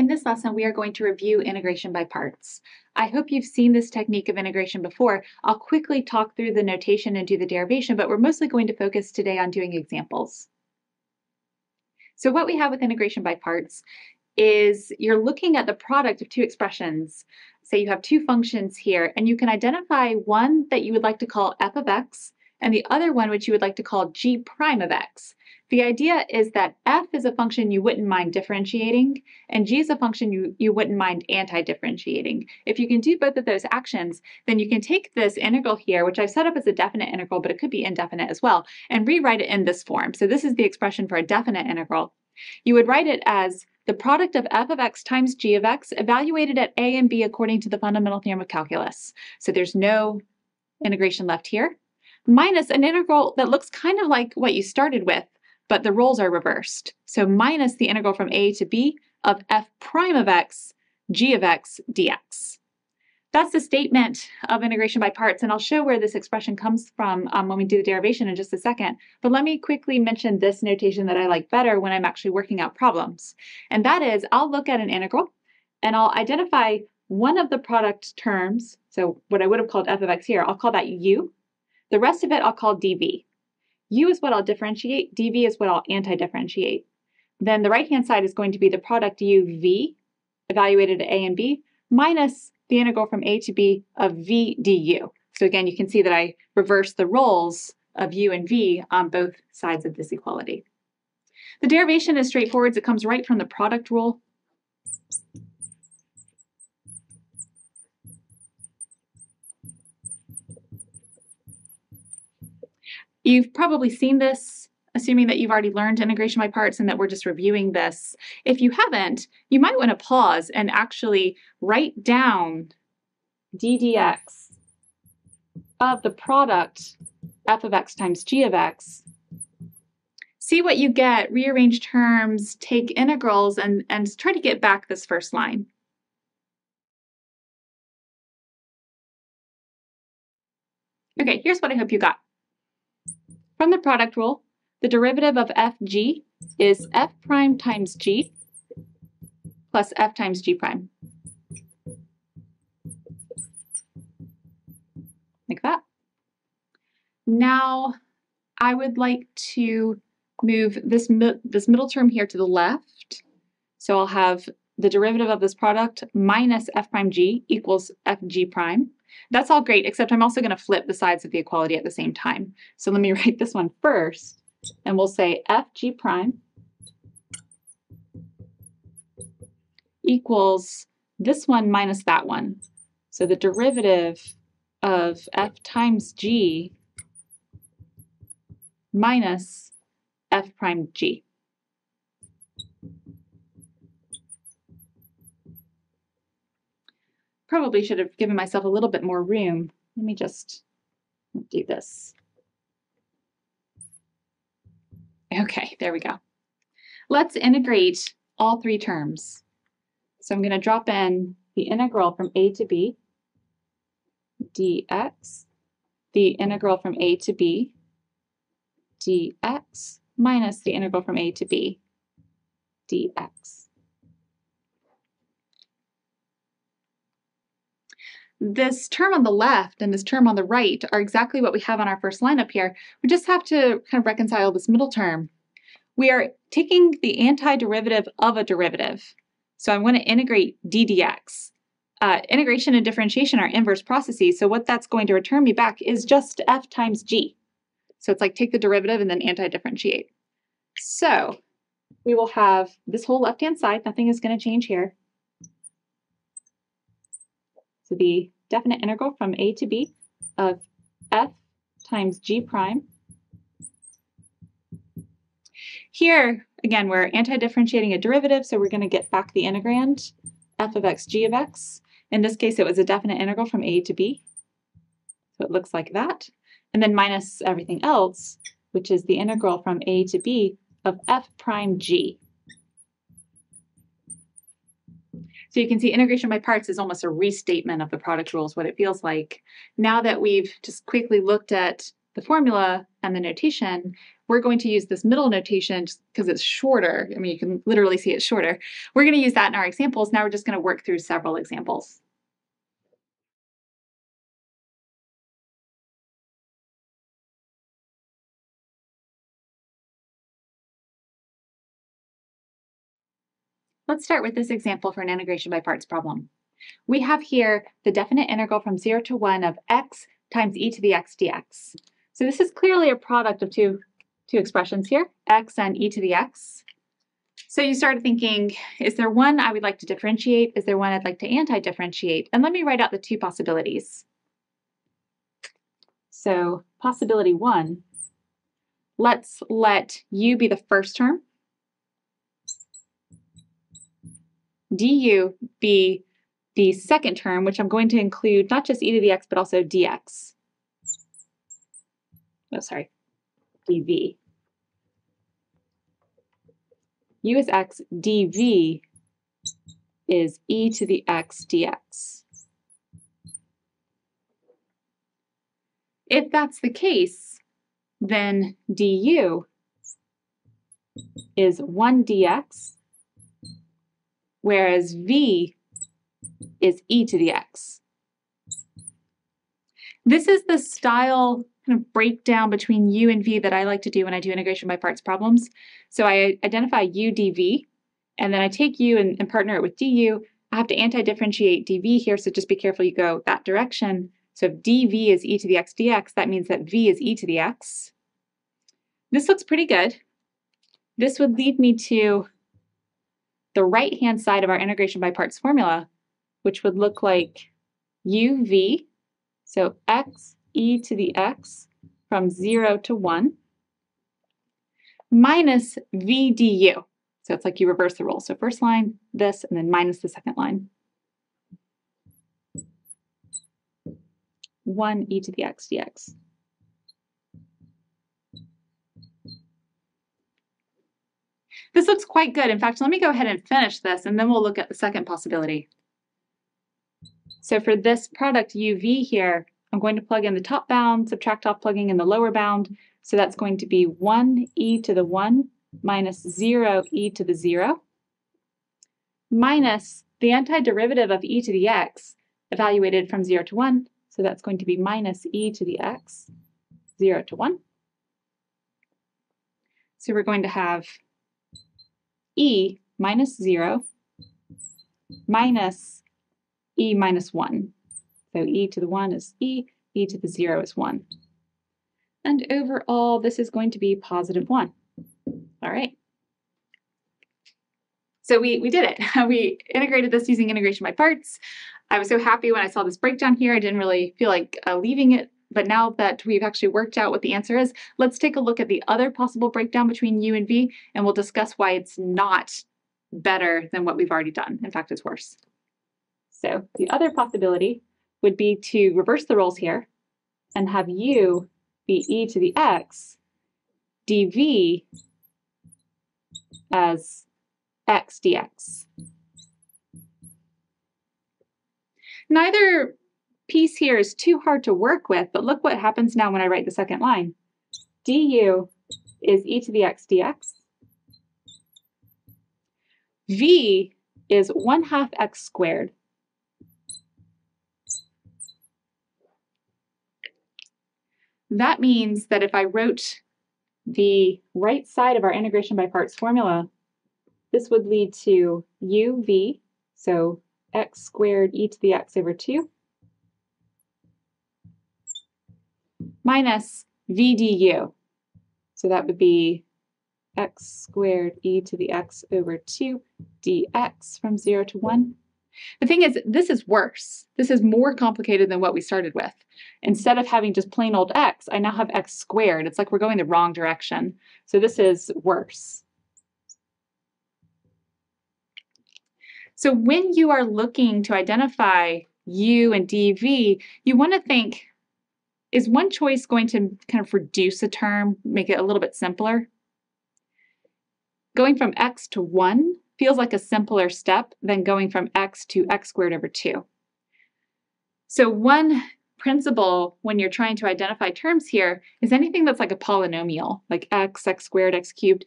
In this lesson, we are going to review integration by parts. I hope you've seen this technique of integration before. I'll quickly talk through the notation and do the derivation, but we're mostly going to focus today on doing examples. So what we have with integration by parts is you're looking at the product of two expressions. Say you have two functions here, and you can identify one that you would like to call f of x, and the other one which you would like to call g prime of x. The idea is that f is a function you wouldn't mind differentiating, and g is a function you, you wouldn't mind anti-differentiating. If you can do both of those actions, then you can take this integral here, which I've set up as a definite integral, but it could be indefinite as well, and rewrite it in this form. So this is the expression for a definite integral. You would write it as the product of f of x times g of x evaluated at a and b according to the fundamental theorem of calculus. So there's no integration left here, minus an integral that looks kind of like what you started with, but the roles are reversed. So minus the integral from a to b of f prime of x, g of x dx. That's the statement of integration by parts, and I'll show where this expression comes from um, when we do the derivation in just a second. But let me quickly mention this notation that I like better when I'm actually working out problems. And that is, I'll look at an integral, and I'll identify one of the product terms, so what I would have called f of x here, I'll call that u. The rest of it I'll call dv. U is what I'll differentiate, dv is what I'll anti-differentiate. Then the right-hand side is going to be the product uv, evaluated at a and b, minus the integral from a to b of v du. So again, you can see that I reverse the roles of u and v on both sides of this equality. The derivation is straightforward. It comes right from the product rule. You've probably seen this, assuming that you've already learned integration by parts and that we're just reviewing this. If you haven't, you might want to pause and actually write down ddx of the product f of x times g of x. See what you get, rearrange terms, take integrals, and, and try to get back this first line. Okay, here's what I hope you got. From the product rule, the derivative of fg is f prime times g plus f times g prime. Like that. Now, I would like to move this, this middle term here to the left. So I'll have the derivative of this product minus f prime g equals fg prime. That's all great, except I'm also going to flip the sides of the equality at the same time. So let me write this one first, and we'll say fg prime equals this one minus that one. So the derivative of f times g minus f prime g. probably should have given myself a little bit more room. Let me just do this. Okay, there we go. Let's integrate all three terms. So I'm going to drop in the integral from a to b dx, the integral from a to b dx, minus the integral from a to b dx. This term on the left and this term on the right are exactly what we have on our first line up here. We just have to kind of reconcile this middle term. We are taking the antiderivative of a derivative. So I'm going to integrate d dx. Uh, integration and differentiation are inverse processes, so what that's going to return me back is just f times g. So it's like take the derivative and then anti-differentiate. So we will have this whole left-hand side, nothing is going to change here. So the definite integral from a to b of f times g prime. Here, again, we're anti-differentiating a derivative, so we're going to get back the integrand, f of x, g of x. In this case, it was a definite integral from a to b. So it looks like that. And then minus everything else, which is the integral from a to b of f prime g. So you can see integration by parts is almost a restatement of the product rules, what it feels like. Now that we've just quickly looked at the formula and the notation, we're going to use this middle notation because it's shorter. I mean, you can literally see it's shorter. We're going to use that in our examples. Now we're just going to work through several examples. Let's start with this example for an integration by parts problem. We have here the definite integral from 0 to 1 of x times e to the x dx. So this is clearly a product of two, two expressions here, x and e to the x. So you started thinking, is there one I would like to differentiate? Is there one I'd like to anti-differentiate? And let me write out the two possibilities. So possibility one, let's let u be the first term du be the second term, which I'm going to include not just e to the x, but also dx. Oh, sorry, dv. u is x, dv is e to the x dx. If that's the case, then du is 1 dx whereas v is e to the x. This is the style kind of breakdown between u and v that I like to do when I do integration by parts problems. So I identify u dv, and then I take u and, and partner it with du. I have to anti-differentiate dv here, so just be careful you go that direction. So if dv is e to the x dx, that means that v is e to the x. This looks pretty good. This would lead me to the right-hand side of our integration by parts formula, which would look like uv, so x e to the x from 0 to 1, minus v du. So it's like you reverse the rule. So first line, this, and then minus the second line. 1 e to the x dx. This looks quite good. In fact, let me go ahead and finish this and then we'll look at the second possibility. So for this product UV here, I'm going to plug in the top bound, subtract off plugging in the lower bound. So that's going to be 1 e to the 1 minus 0 e to the 0 minus the antiderivative of e to the x evaluated from 0 to 1. So that's going to be minus e to the x, 0 to 1. So we're going to have e minus 0 minus e minus 1. So e to the 1 is e, e to the 0 is 1. And overall, this is going to be positive 1. All right. So we, we did it. We integrated this using integration by parts. I was so happy when I saw this breakdown here. I didn't really feel like uh, leaving it but now that we've actually worked out what the answer is, let's take a look at the other possible breakdown between U and V, and we'll discuss why it's not better than what we've already done. In fact, it's worse. So the other possibility would be to reverse the roles here and have U be e to the x dv as x dx. Neither piece here is too hard to work with, but look what happens now when I write the second line. du is e to the x dx. v is 1 half x squared. That means that if I wrote the right side of our integration by parts formula, this would lead to uv, so x squared e to the x over 2, minus v du. So that would be x squared e to the x over 2 dx from 0 to 1. The thing is, this is worse. This is more complicated than what we started with. Instead of having just plain old x, I now have x squared. It's like we're going the wrong direction. So this is worse. So when you are looking to identify u and dv, you want to think, is one choice going to kind of reduce a term, make it a little bit simpler? Going from x to 1 feels like a simpler step than going from x to x squared over 2. So one principle when you're trying to identify terms here is anything that's like a polynomial, like x, x squared, x cubed.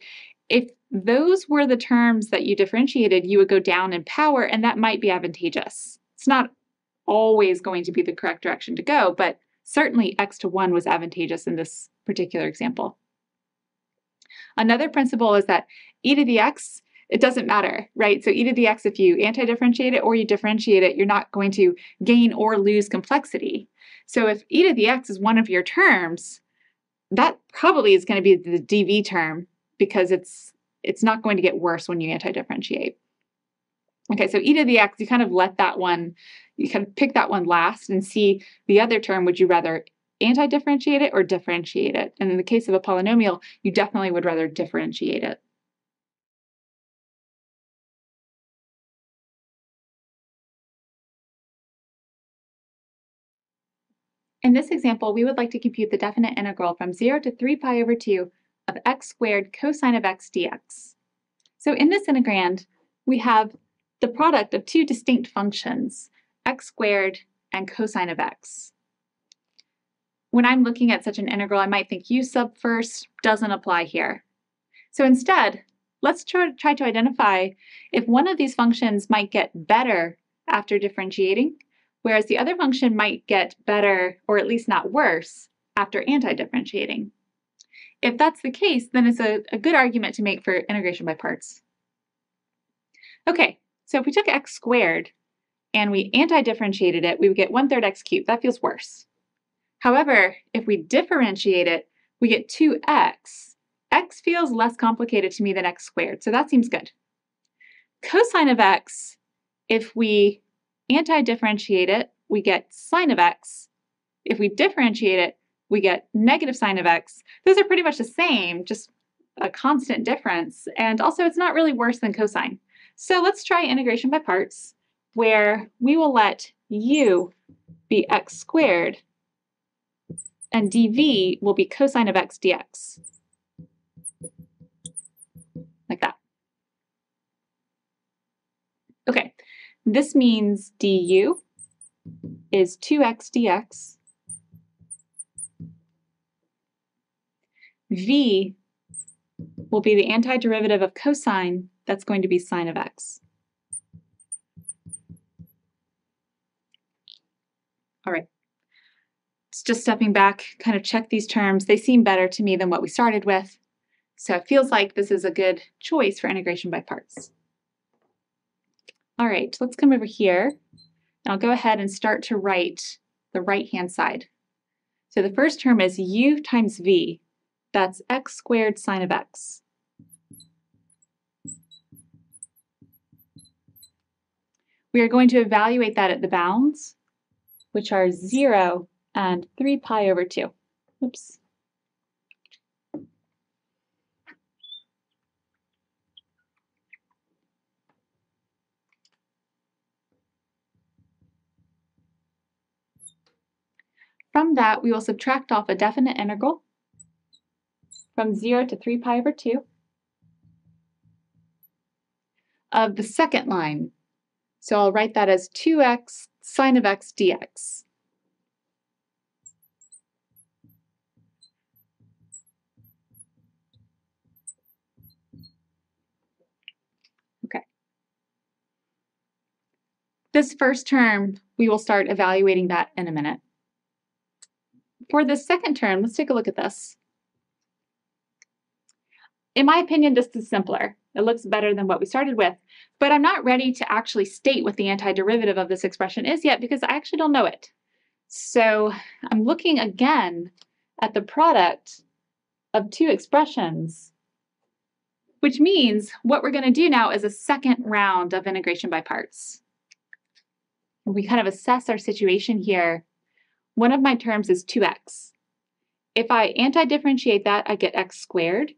If those were the terms that you differentiated, you would go down in power, and that might be advantageous. It's not always going to be the correct direction to go, but certainly x to 1 was advantageous in this particular example. Another principle is that e to the x, it doesn't matter, right? So e to the x, if you anti-differentiate it or you differentiate it, you're not going to gain or lose complexity. So if e to the x is one of your terms, that probably is going to be the dv term because it's it's not going to get worse when you anti-differentiate. Okay, so e to the x, you kind of let that one, you of pick that one last and see the other term, would you rather anti-differentiate it or differentiate it? And in the case of a polynomial, you definitely would rather differentiate it. In this example, we would like to compute the definite integral from 0 to 3 pi over 2 of x squared cosine of x dx. So in this integrand, we have the product of two distinct functions, x squared and cosine of x. When I'm looking at such an integral, I might think u sub first doesn't apply here. So instead, let's try, to identify if one of these functions might get better after differentiating whereas the other function might get better, or at least not worse, after anti-differentiating. If that's the case, then it's a, a good argument to make for integration by parts. Okay, so if we took x squared and we anti-differentiated it, we would get 1 third x cubed. That feels worse. However, if we differentiate it, we get 2x. x feels less complicated to me than x squared, so that seems good. Cosine of x, if we anti-differentiate it, we get sine of x. If we differentiate it, we get negative sine of x. Those are pretty much the same, just a constant difference. And also it's not really worse than cosine. So let's try integration by parts where we will let u be x squared and dv will be cosine of x dx. Like that. Okay, this means du is 2x dx. v will be the antiderivative of cosine, that's going to be sine of x. All right. It's just stepping back, kind of check these terms. They seem better to me than what we started with. So it feels like this is a good choice for integration by parts. All right, let's come over here. And I'll go ahead and start to write the right-hand side. So the first term is u times v. That's x squared sine of x. We are going to evaluate that at the bounds, which are 0 and 3 pi over 2. Oops. From that, we will subtract off a definite integral from 0 to 3 pi over 2 of the second line. So I'll write that as 2x sine of x dx. Okay. This first term, we will start evaluating that in a minute. For the second term, let's take a look at this. In my opinion, this is simpler. It looks better than what we started with, but I'm not ready to actually state what the antiderivative of this expression is yet because I actually don't know it. So I'm looking again at the product of two expressions, which means what we're going to do now is a second round of integration by parts. We kind of assess our situation here one of my terms is 2x. If I anti-differentiate that, I get x squared.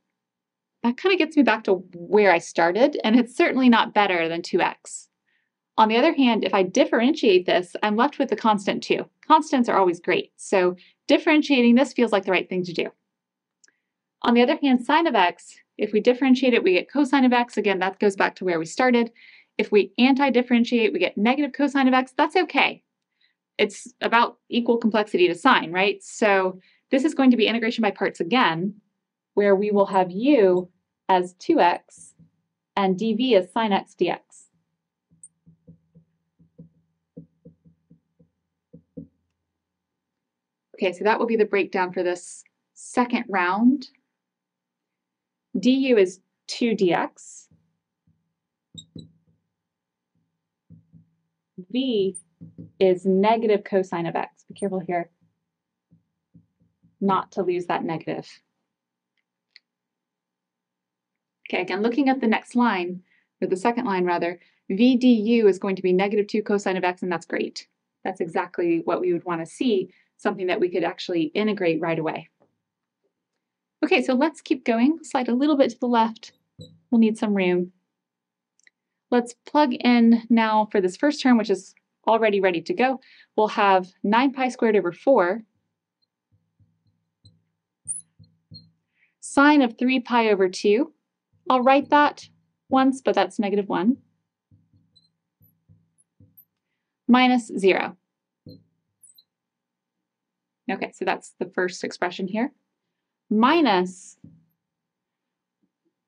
That kind of gets me back to where I started, and it's certainly not better than 2x. On the other hand, if I differentiate this, I'm left with the constant 2. Constants are always great, so differentiating this feels like the right thing to do. On the other hand, sine of x, if we differentiate it, we get cosine of x. Again, that goes back to where we started. If we anti-differentiate, we get negative cosine of x. That's okay it's about equal complexity to sine, right? So this is going to be integration by parts again, where we will have u as 2x and dv as sine x dx. Okay, so that will be the breakdown for this second round. du is 2 dx. v is negative cosine of x. Be careful here not to lose that negative. Okay, again, looking at the next line, or the second line rather, VDU is going to be negative 2 cosine of x, and that's great. That's exactly what we would want to see, something that we could actually integrate right away. Okay, so let's keep going. Slide a little bit to the left. We'll need some room. Let's plug in now for this first term, which is already ready to go. We'll have 9 pi squared over 4 sine of 3 pi over 2. I'll write that once, but that's negative 1. Minus 0. Okay, so that's the first expression here. Minus,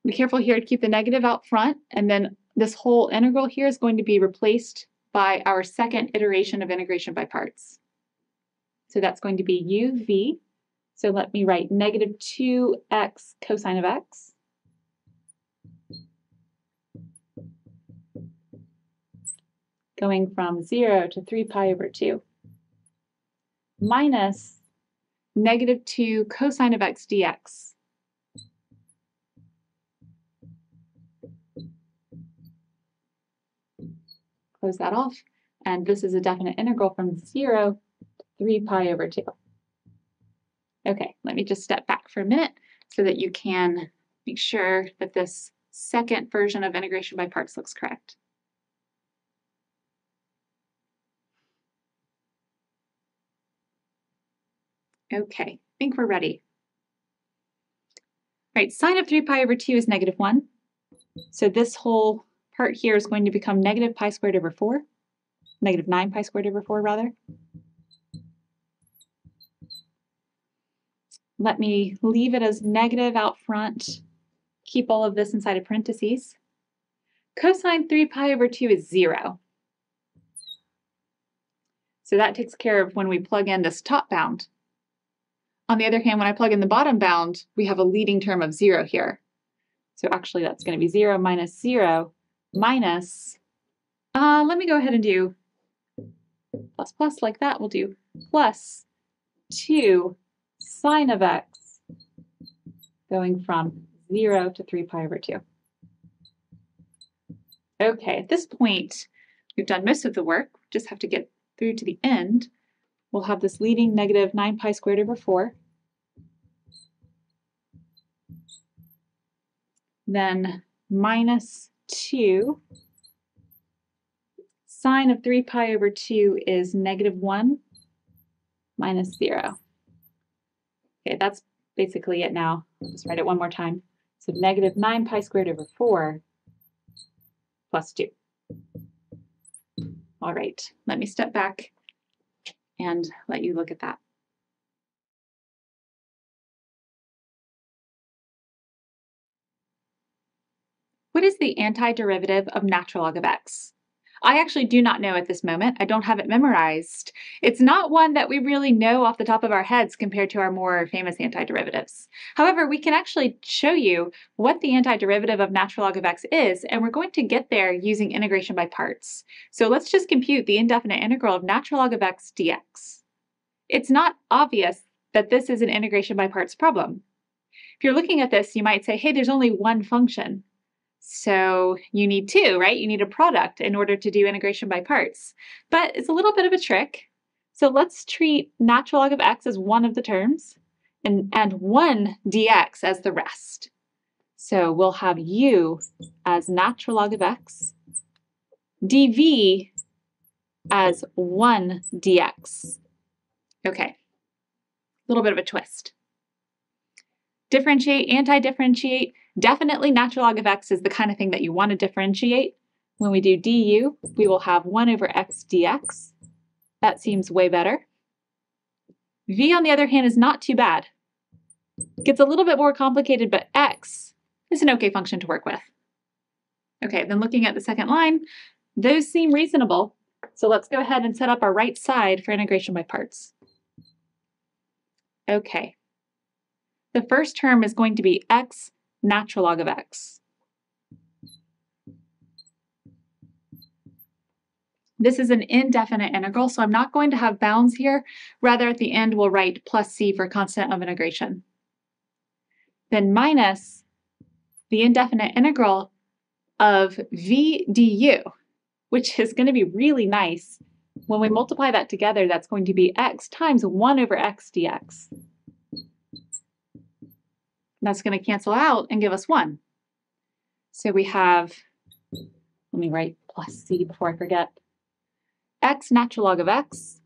be careful here to keep the negative out front, and then this whole integral here is going to be replaced by our second iteration of integration by parts. So that's going to be uv. So let me write negative 2x cosine of x. Going from 0 to 3 pi over 2 minus negative 2 cosine of x dx. close that off. And this is a definite integral from 0 to 3 pi over 2. Okay, let me just step back for a minute so that you can make sure that this second version of integration by parts looks correct. Okay, I think we're ready. All right, sine of 3 pi over 2 is negative 1. So this whole part here is going to become negative pi squared over 4, negative 9 pi squared over 4 rather. Let me leave it as negative out front, keep all of this inside of parentheses. Cosine 3 pi over 2 is 0. So that takes care of when we plug in this top bound. On the other hand, when I plug in the bottom bound, we have a leading term of 0 here. So actually that's going to be 0 minus 0 minus, uh, let me go ahead and do plus plus like that. We'll do plus 2 sine of x going from 0 to 3 pi over 2. Okay, at this point, we've done most of the work. Just have to get through to the end. We'll have this leading negative 9 pi squared over 4. Then minus 2. Sine of 3 pi over 2 is negative 1 minus 0. Okay, that's basically it now. I'll just write it one more time. So negative 9 pi squared over 4 plus 2. All right, let me step back and let you look at that. What is the antiderivative of natural log of x? I actually do not know at this moment. I don't have it memorized. It's not one that we really know off the top of our heads compared to our more famous antiderivatives. However, we can actually show you what the antiderivative of natural log of x is, and we're going to get there using integration by parts. So let's just compute the indefinite integral of natural log of x dx. It's not obvious that this is an integration by parts problem. If you're looking at this, you might say, hey, there's only one function. So you need two, right? You need a product in order to do integration by parts. But it's a little bit of a trick. So let's treat natural log of x as one of the terms and, and 1 dx as the rest. So we'll have u as natural log of x, dv as 1 dx. Okay, a little bit of a twist. Differentiate, anti-differentiate, Definitely natural log of x is the kind of thing that you want to differentiate. When we do du, we will have 1 over x dx That seems way better. v, on the other hand, is not too bad. Gets a little bit more complicated, but x is an okay function to work with. Okay, then looking at the second line, those seem reasonable. So let's go ahead and set up our right side for integration by parts. Okay. The first term is going to be x natural log of x. This is an indefinite integral, so I'm not going to have bounds here. Rather, at the end, we'll write plus c for constant of integration. Then minus the indefinite integral of v du, which is going to be really nice. When we multiply that together, that's going to be x times 1 over x dx. That's going to cancel out and give us 1. So we have, let me write plus c before I forget x natural log of x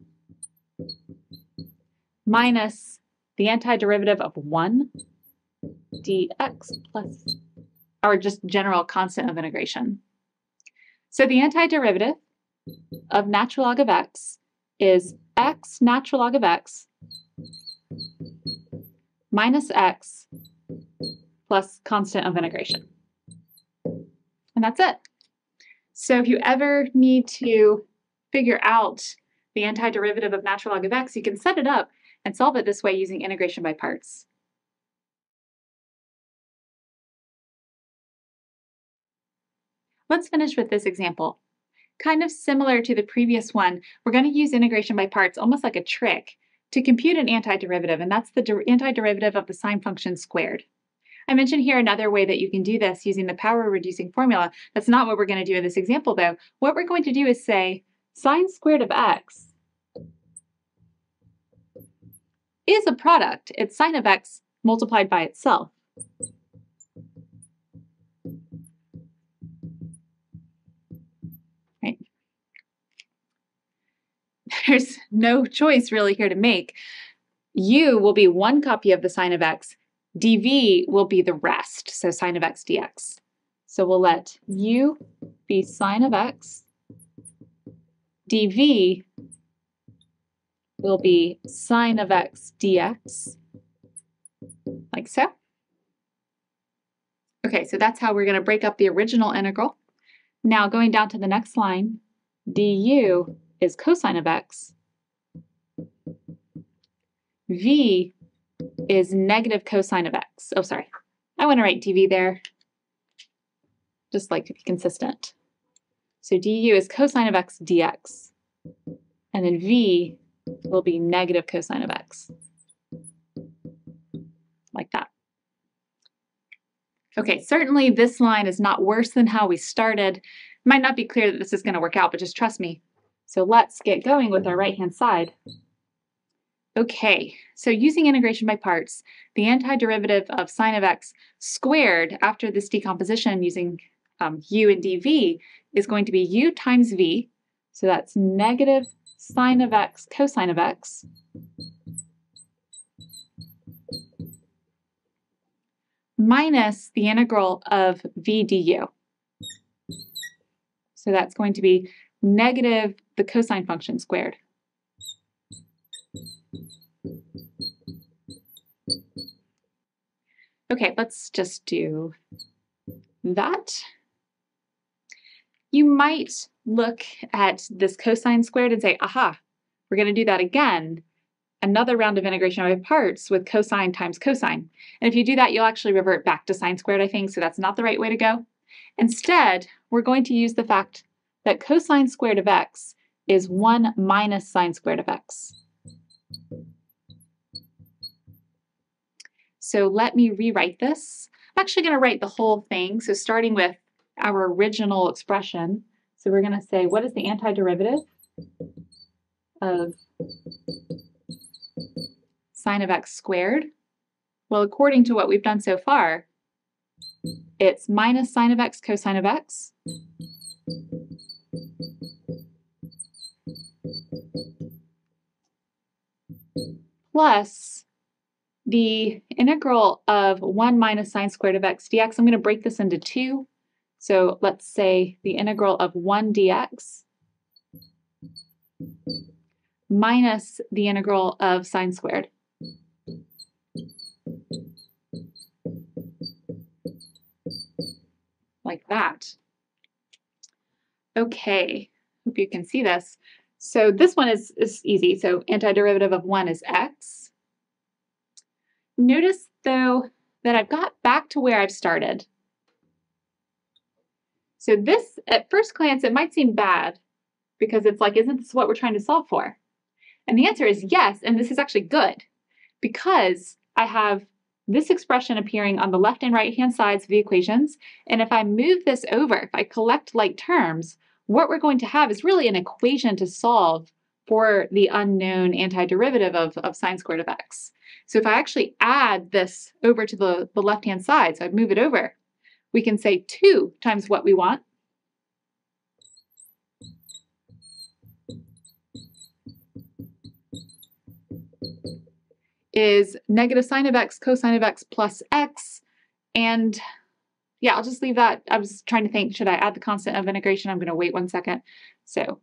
minus the antiderivative of 1 dx plus our just general constant of integration. So the antiderivative of natural log of x is x natural log of x minus x plus constant of integration. And that's it. So if you ever need to figure out the antiderivative of natural log of x, you can set it up and solve it this way using integration by parts. Let's finish with this example. Kind of similar to the previous one, we're going to use integration by parts almost like a trick to compute an antiderivative, and that's the antiderivative of the sine function squared. I mentioned here another way that you can do this using the power reducing formula. That's not what we're going to do in this example, though. What we're going to do is say sine squared of x is a product. It's sine of x multiplied by itself. There's no choice really here to make. u will be one copy of the sine of x. dv will be the rest, so sine of x dx. So we'll let u be sine of x dv will be sine of x dx, like so. Okay, so that's how we're going to break up the original integral. Now going down to the next line, du is cosine of x. v is negative cosine of x. Oh, sorry. I want to write dv there, just like to be consistent. So du is cosine of x dx. And then v will be negative cosine of x. Like that. Okay, certainly this line is not worse than how we started. It might not be clear that this is going to work out, but just trust me. So let's get going with our right-hand side. Okay, so using integration by parts, the antiderivative of sine of x squared after this decomposition using um, u and dv is going to be u times v. So that's negative sine of x cosine of x. minus the integral of v du. So that's going to be negative the cosine function squared. Okay, let's just do that you might look at this cosine squared and say, aha, we're going to do that again. Another round of integration by parts with cosine times cosine. And if you do that, you'll actually revert back to sine squared, I think, so that's not the right way to go. Instead, we're going to use the fact that cosine squared of x is 1 minus sine squared of x. So let me rewrite this. I'm actually going to write the whole thing. So starting with our original expression. So we're going to say, what is the antiderivative of sine of x squared? Well, according to what we've done so far, it's minus sine of x cosine of x plus the integral of 1 minus sine squared of x dx. I'm going to break this into two. So let's say the integral of 1 dx minus the integral of sine squared. Like that. Okay, hope you can see this. So this one is, is easy. So antiderivative of 1 is x. Notice, though, that I've got back to where I've started. So this, at first glance, it might seem bad because it's like, isn't this what we're trying to solve for? And the answer is yes, and this is actually good because I have this expression appearing on the left and right hand sides of the equations. And if I move this over, if I collect like terms, what we're going to have is really an equation to solve for the unknown antiderivative of, of sine squared of x. So if I actually add this over to the, the left-hand side, so I move it over, we can say 2 times what we want. Is negative sine of x cosine of x plus x. And yeah, I'll just leave that. I was trying to think, should I add the constant of integration? I'm going to wait one second. So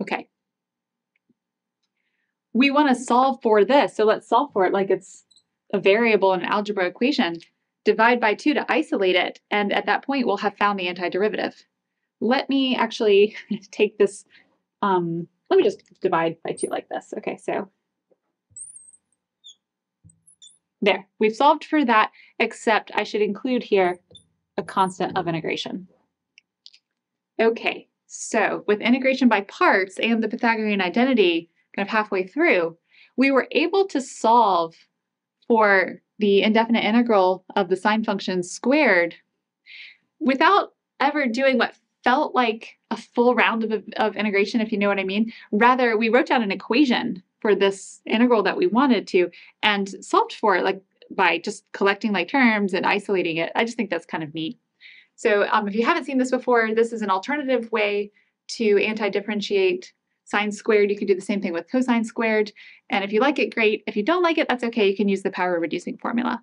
okay we want to solve for this. So let's solve for it like it's a variable in an algebra equation. Divide by 2 to isolate it, and at that point we'll have found the antiderivative. Let me actually take this, um, let me just divide by 2 like this. Okay, so there, we've solved for that, except I should include here a constant of integration. Okay, so with integration by parts and the Pythagorean identity, kind of halfway through, we were able to solve for the indefinite integral of the sine function squared without ever doing what felt like a full round of, of integration, if you know what I mean. Rather, we wrote down an equation for this integral that we wanted to and solved for it like by just collecting like terms and isolating it. I just think that's kind of neat. So um, if you haven't seen this before, this is an alternative way to anti-differentiate sine squared, you can do the same thing with cosine squared. And if you like it, great. If you don't like it, that's okay. You can use the power reducing formula.